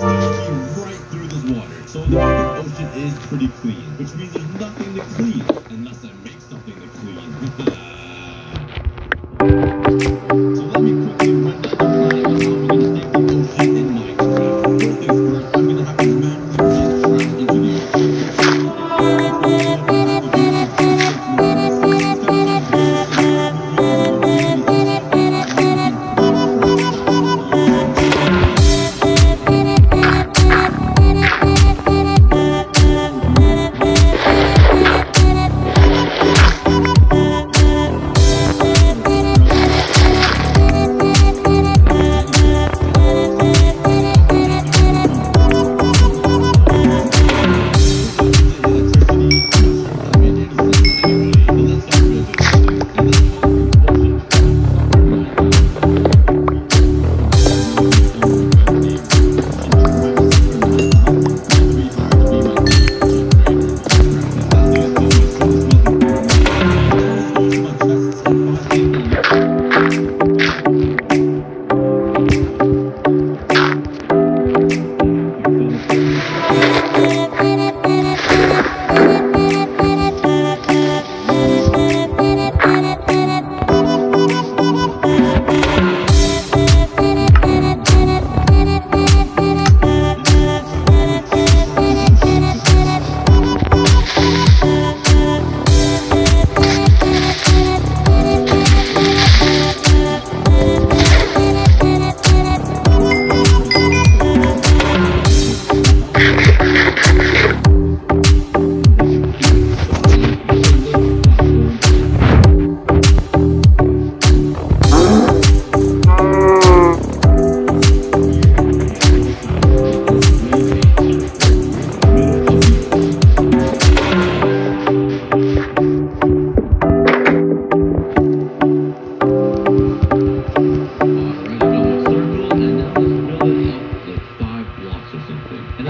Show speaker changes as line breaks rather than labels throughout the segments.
Right through this water. So the ocean is pretty clean, which means there's nothing to clean.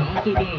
Amsterdam.